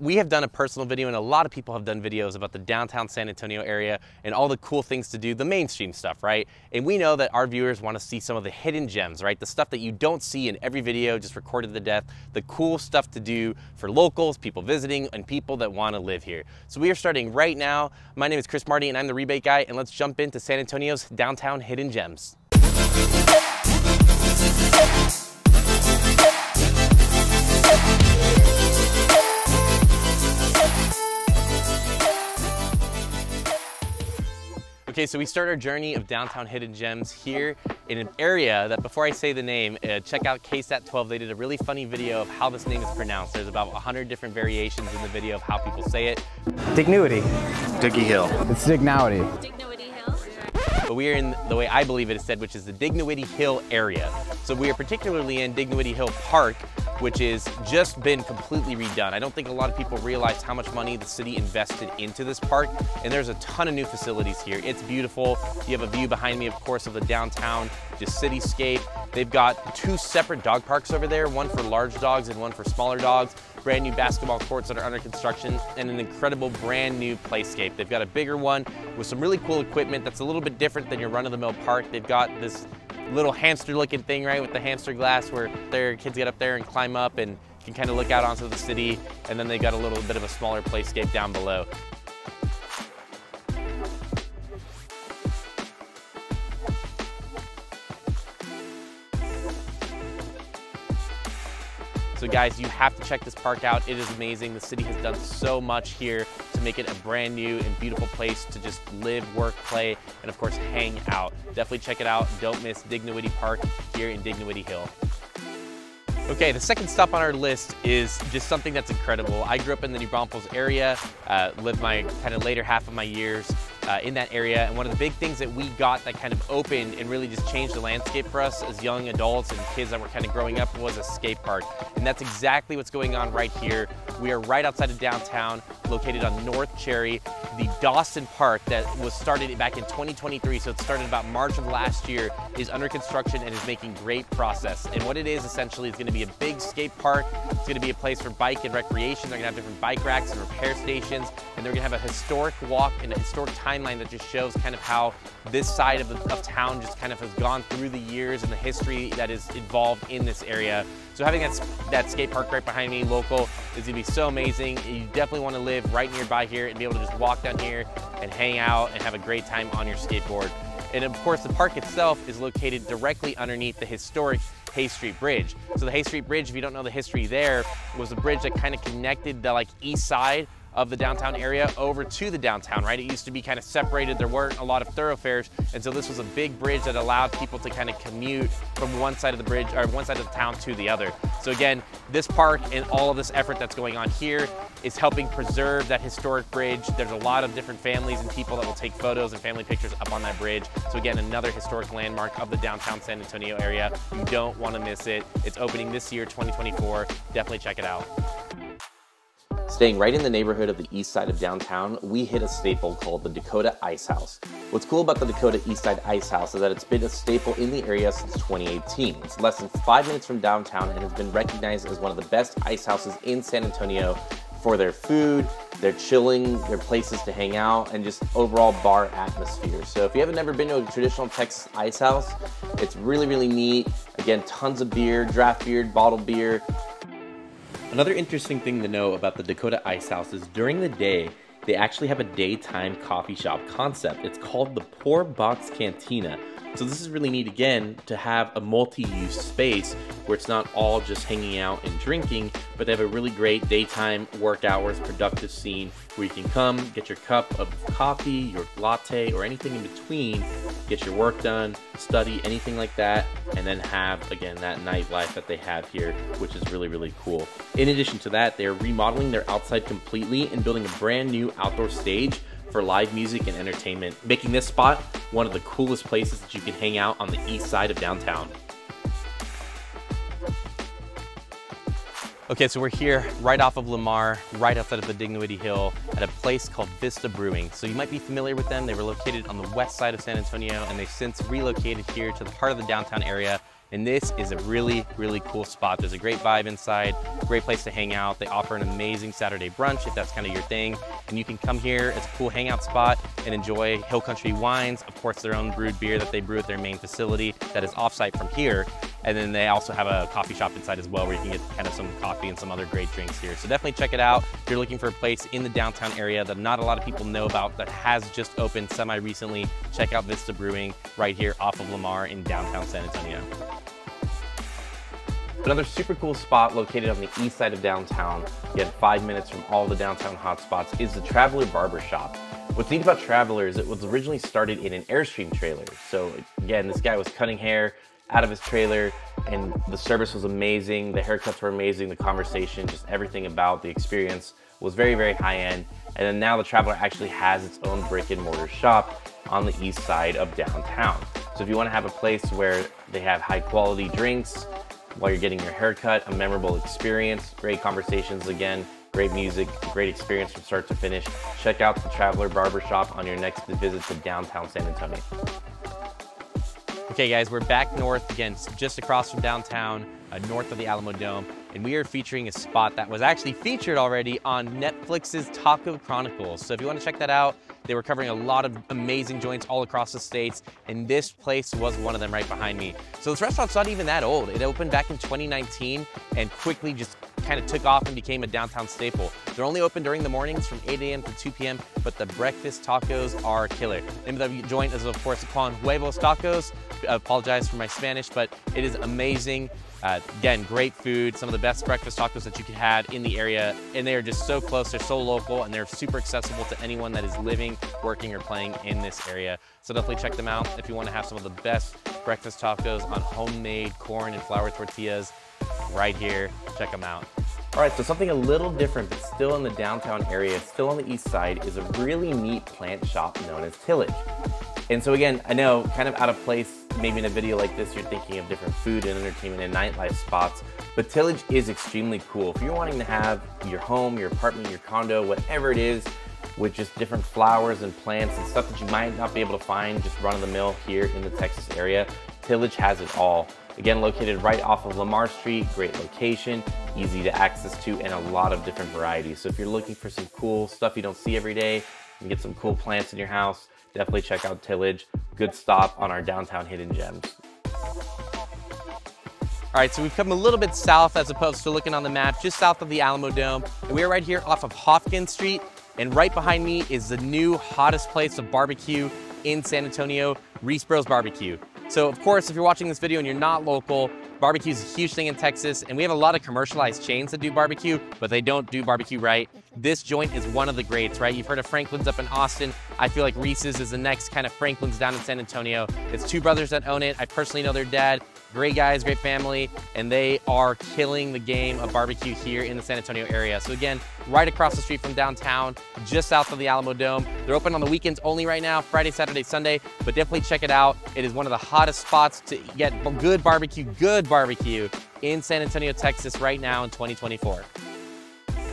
We have done a personal video and a lot of people have done videos about the downtown San Antonio area and all the cool things to do, the mainstream stuff, right? And we know that our viewers want to see some of the hidden gems, right? The stuff that you don't see in every video just recorded to death, the cool stuff to do for locals, people visiting, and people that want to live here. So we are starting right now. My name is Chris Marti and I'm the rebate guy and let's jump into San Antonio's downtown hidden gems. Okay, so we start our journey of downtown hidden gems here in an area that before I say the name, uh, check out KSAT 12. They did a really funny video of how this name is pronounced. There's about 100 different variations in the video of how people say it. Dignity. Diggy Hill. It's Dignity. Dignity Hill. But we are in the way I believe it is said, which is the Dignowity Hill area. So we are particularly in Dignowity Hill Park, which is just been completely redone. I don't think a lot of people realize how much money the city invested into this park, and there's a ton of new facilities here. It's beautiful. You have a view behind me, of course, of the downtown, just cityscape. They've got two separate dog parks over there, one for large dogs and one for smaller dogs. Brand new basketball courts that are under construction and an incredible brand new playscape. They've got a bigger one with some really cool equipment that's a little bit different than your run-of-the-mill park. They've got this little hamster looking thing, right, with the hamster glass where their kids get up there and climb up and can kind of look out onto the city. And then they got a little bit of a smaller playscape down below. So guys, you have to check this park out. It is amazing. The city has done so much here make it a brand new and beautiful place to just live, work, play, and of course, hang out. Definitely check it out. Don't miss Dignowity Park here in Dignowity Hill. Okay, the second stop on our list is just something that's incredible. I grew up in the New Braunfels area, uh, lived my kind of later half of my years uh, in that area. And one of the big things that we got that kind of opened and really just changed the landscape for us as young adults and kids that were kind of growing up was a skate park. And that's exactly what's going on right here. We are right outside of downtown, located on North Cherry. The Dawson Park that was started back in 2023, so it started about March of last year, is under construction and is making great process. And what it is essentially is gonna be a big skate park. It's gonna be a place for bike and recreation. They're gonna have different bike racks and repair stations, and they're gonna have a historic walk and a historic timeline that just shows kind of how this side of, the, of town just kind of has gone through the years and the history that is involved in this area. So having that, that skate park right behind me, local, is gonna be so amazing. You definitely wanna live right nearby here and be able to just walk down here and hang out and have a great time on your skateboard. And of course, the park itself is located directly underneath the historic Hays Street Bridge. So the Hays Street Bridge, if you don't know the history there, was a bridge that kind of connected the like east side of the downtown area over to the downtown, right? It used to be kind of separated. There weren't a lot of thoroughfares. And so this was a big bridge that allowed people to kind of commute from one side of the bridge or one side of the town to the other. So again, this park and all of this effort that's going on here is helping preserve that historic bridge. There's a lot of different families and people that will take photos and family pictures up on that bridge. So again, another historic landmark of the downtown San Antonio area. You don't want to miss it. It's opening this year, 2024. Definitely check it out. Staying right in the neighborhood of the east side of downtown, we hit a staple called the Dakota Ice House. What's cool about the Dakota East Side Ice House is that it's been a staple in the area since 2018. It's less than five minutes from downtown and has been recognized as one of the best ice houses in San Antonio for their food, their chilling, their places to hang out, and just overall bar atmosphere. So if you haven't never been to a traditional Texas ice house, it's really, really neat. Again, tons of beer, draft beer, bottled beer, Another interesting thing to know about the Dakota Ice House is during the day, they actually have a daytime coffee shop concept. It's called the Pour Box Cantina. So this is really neat again to have a multi-use space where it's not all just hanging out and drinking, but they have a really great daytime work hours productive scene where you can come, get your cup of coffee, your latte, or anything in between, get your work done, study, anything like that, and then have, again, that nightlife that they have here, which is really, really cool. In addition to that, they're remodeling their outside completely and building a brand new outdoor stage for live music and entertainment, making this spot one of the coolest places that you can hang out on the east side of downtown. Okay, so we're here right off of Lamar, right outside of the Dignowity Hill at a place called Vista Brewing. So you might be familiar with them. They were located on the west side of San Antonio and they've since relocated here to the heart of the downtown area And this is a really, really cool spot. There's a great vibe inside, great place to hang out. They offer an amazing Saturday brunch if that's kind of your thing. And you can come here as a cool hangout spot and enjoy Hill Country wines, of course, their own brewed beer that they brew at their main facility that is offsite from here. And then they also have a coffee shop inside as well where you can get kind of some coffee and some other great drinks here. So definitely check it out if you're looking for a place in the downtown area that not a lot of people know about that has just opened semi-recently. Check out Vista Brewing right here off of Lamar in downtown San Antonio. Another super cool spot located on the east side of downtown, yet five minutes from all the downtown hotspots, is the Traveler Barber Shop. What's neat about Traveler is it was originally started in an Airstream trailer. So again, this guy was cutting hair out of his trailer and the service was amazing. The haircuts were amazing. The conversation, just everything about the experience was very, very high end. And then now the Traveler actually has its own brick and mortar shop on the east side of downtown. So if you wanna have a place where they have high quality drinks, while you're getting your haircut, a memorable experience, great conversations again, great music, great experience from start to finish. Check out the Traveler Barbershop on your next visit to downtown San Antonio. Okay guys, we're back north again, just across from downtown, uh, north of the Alamo Dome, and we are featuring a spot that was actually featured already on Netflix's Taco Chronicles. So if you want to check that out, they were covering a lot of amazing joints all across the states, and this place was one of them right behind me. So this restaurant's not even that old. It opened back in 2019 and quickly just kind of took off and became a downtown staple. They're only open during the mornings from 8 a.m. to 2 p.m., but the breakfast tacos are killer. The name of the joint is, of course, Con Huevos Tacos. I apologize for my Spanish, but it is amazing. Uh, again, great food, some of the best breakfast tacos that you could have in the area, and they are just so close, they're so local, and they're super accessible to anyone that is living, working, or playing in this area. So definitely check them out if you want to have some of the best breakfast tacos on homemade corn and flour tortillas right here. Check them out. All right, so something a little different, but still in the downtown area, still on the east side, is a really neat plant shop known as Tillage. And so again, I know kind of out of place, maybe in a video like this, you're thinking of different food and entertainment and nightlife spots, but tillage is extremely cool. If you're wanting to have your home, your apartment, your condo, whatever it is, with just different flowers and plants and stuff that you might not be able to find just run of the mill here in the Texas area, Tillage has it all. Again, located right off of Lamar Street, great location, easy to access to, and a lot of different varieties. So if you're looking for some cool stuff you don't see every day, and get some cool plants in your house, definitely check out Tillage. Good stop on our downtown hidden gems. All right, so we've come a little bit south as opposed to looking on the map, just south of the Alamo Dome. And we are right here off of Hopkins Street. And right behind me is the new hottest place of barbecue in San Antonio, Reese Bros Barbecue. So of course, if you're watching this video and you're not local, barbecue is a huge thing in Texas, and we have a lot of commercialized chains that do barbecue, but they don't do barbecue right. This joint is one of the greats, right? You've heard of Franklin's up in Austin. I feel like Reese's is the next kind of Franklin's down in San Antonio. It's two brothers that own it. I personally know their dad. Great guys, great family, and they are killing the game of barbecue here in the San Antonio area. So again, right across the street from downtown, just south of the Alamo Dome. They're open on the weekends only right now, Friday, Saturday, Sunday, but definitely check it out. It is one of the hottest spots to get good barbecue, good barbecue in San Antonio, Texas right now in 2024.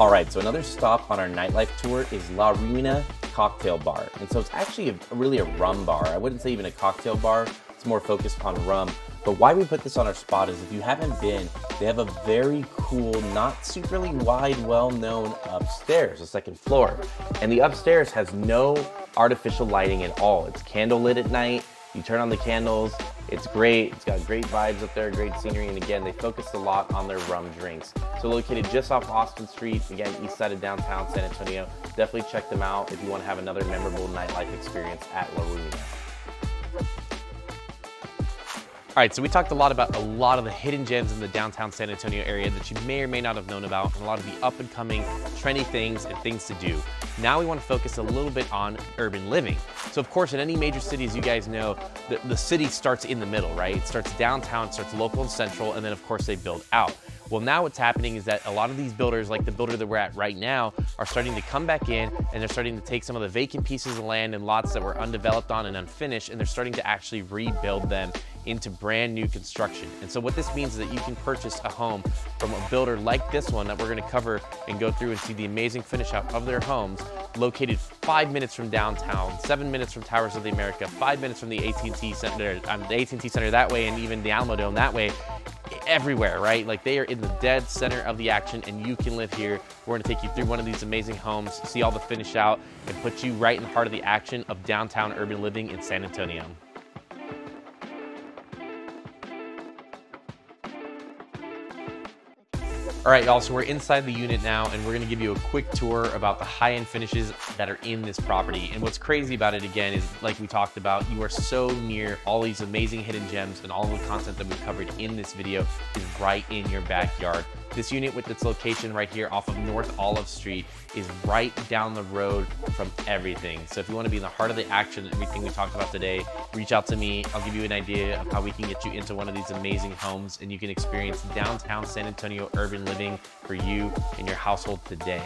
All right, so another stop on our nightlife tour is La Ruina Cocktail Bar. And so it's actually a, really a rum bar. I wouldn't say even a cocktail bar. It's more focused on rum. But why we put this on our spot is if you haven't been, they have a very cool, not superly wide, well-known upstairs, the second floor. And the upstairs has no artificial lighting at all. It's candle lit at night. You turn on the candles, it's great. It's got great vibes up there, great scenery, and again, they focused a lot on their rum drinks. So located just off Austin Street, again, east side of downtown San Antonio. Definitely check them out if you want to have another memorable nightlife experience at La Ruina. All right, so we talked a lot about a lot of the hidden gems in the downtown San Antonio area that you may or may not have known about, and a lot of the up and coming trendy things and things to do. Now we want to focus a little bit on urban living. So of course, in any major city, as you guys know, the, the city starts in the middle, right? It starts downtown, it starts local and central, and then of course they build out. Well, now what's happening is that a lot of these builders, like the builder that we're at right now, are starting to come back in and they're starting to take some of the vacant pieces of land and lots that were undeveloped on and unfinished, and they're starting to actually rebuild them into brand new construction. And so what this means is that you can purchase a home from a builder like this one that we're gonna cover and go through and see the amazing finish out of their homes located five minutes from downtown, seven minutes from Towers of the America, five minutes from the AT&T Center, um, the AT&T Center that way, and even the Alamo Dome that way everywhere, right? Like they are in the dead center of the action and you can live here. We're gonna take you through one of these amazing homes, see all the finish out, and put you right in the heart of the action of downtown urban living in San Antonio. All right, y'all, so we're inside the unit now and we're gonna give you a quick tour about the high-end finishes that are in this property. And what's crazy about it again is, like we talked about, you are so near all these amazing hidden gems and all the content that we've covered in this video is right in your backyard. This unit with its location right here off of North Olive Street is right down the road from everything. So if you wanna be in the heart of the action, everything we talked about today, reach out to me. I'll give you an idea of how we can get you into one of these amazing homes and you can experience downtown San Antonio urban living for you and your household today.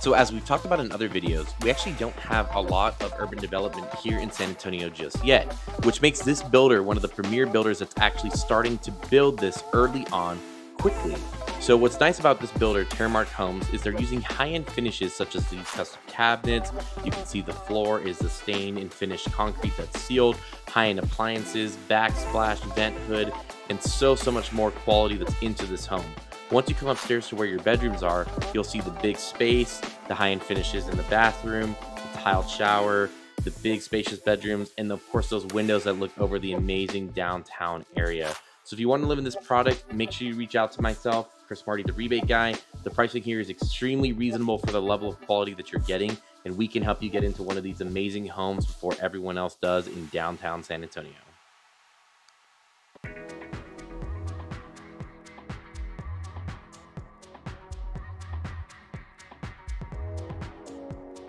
So as we've talked about in other videos, we actually don't have a lot of urban development here in San Antonio just yet, which makes this builder one of the premier builders that's actually starting to build this early on quickly. So what's nice about this builder, Terramark Homes, is they're using high-end finishes such as these custom cabinets. You can see the floor is the stain and finished concrete that's sealed, high-end appliances, backsplash, vent hood, and so, so much more quality that's into this home. Once you come upstairs to where your bedrooms are, you'll see the big space, the high-end finishes in the bathroom, the tiled shower, the big spacious bedrooms, and of course those windows that look over the amazing downtown area. So if you want to live in this product, make sure you reach out to myself, Chris Marti, the rebate guy. The pricing here is extremely reasonable for the level of quality that you're getting, and we can help you get into one of these amazing homes before everyone else does in downtown San Antonio.